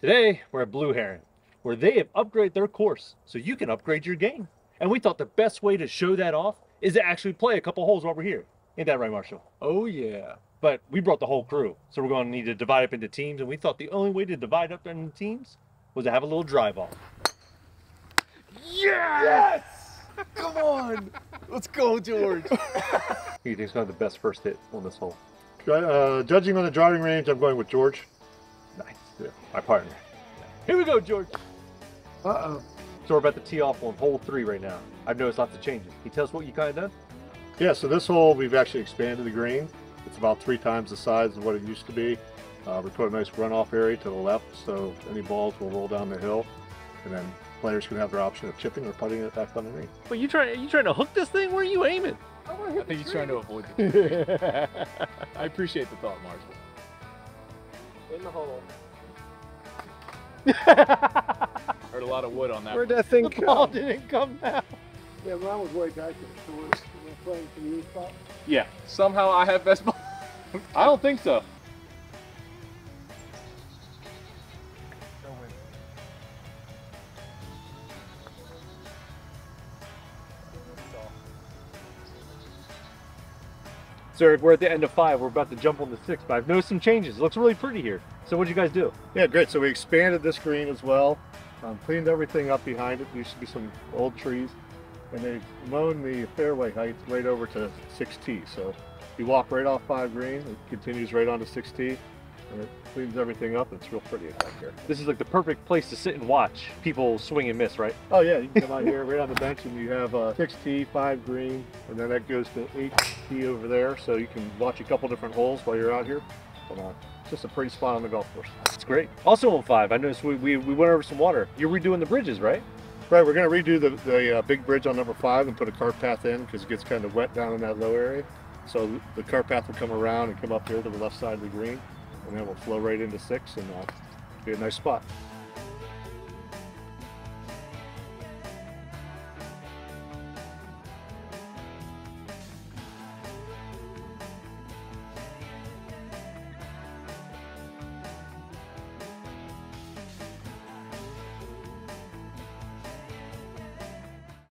Today, we're at Blue Heron, where they have upgraded their course so you can upgrade your game. And we thought the best way to show that off is to actually play a couple holes while we're here. Ain't that right, Marshall? Oh yeah. But we brought the whole crew, so we're going to need to divide up into teams. And we thought the only way to divide up into teams was to have a little drive off. Yes! Come on. Let's go, George. Who do you think's going to have the best first hit on this hole? Uh, judging on the driving range, I'm going with George. Nice. Yeah, my partner. Here we go, George. Uh-oh. So we're about to tee off on hole three right now. I've noticed lots of changes. Can you tell us what you kind of done? Yeah, so this hole, we've actually expanded the green. It's about three times the size of what it used to be. Uh, we put a nice runoff area to the left, so any balls will roll down the hill. And then players can have their option of chipping or putting it back on the green. But you trying you trying to hook this thing? Where are you aiming? I think he's trying to avoid the I appreciate the thought, Marshall. In the hole. Heard a lot of wood on that. Where'd that thing The ball didn't come down. Yeah, mine was way back there, so we're, we're playing for the spot. Yeah. Somehow I have best ball. I don't think so. So we're at the end of five. We're about to jump on the six, but I've noticed some changes. It looks really pretty here. So what'd you guys do? Yeah, great. So we expanded this green as well. Um, cleaned everything up behind it. There used to be some old trees. And they mown the fairway height right over to 6T. So you walk right off 5 green, it continues right on to 6T. And it cleans everything up. It's real pretty back here. This is like the perfect place to sit and watch people swing and miss, right? Oh yeah, you can come out here right on the bench and you have uh, 6T, 5 green, and then that goes to 8T over there. So you can watch a couple different holes while you're out here. But, uh, it's just a pretty spot on the golf course. It's great. Also on five, I noticed we, we, we went over some water. You're redoing the bridges, right? Right, we're going to redo the, the uh, big bridge on number five and put a cart path in because it gets kind of wet down in that low area. So the cart path will come around and come up here to the left side of the green, and then it will flow right into six and uh, be a nice spot.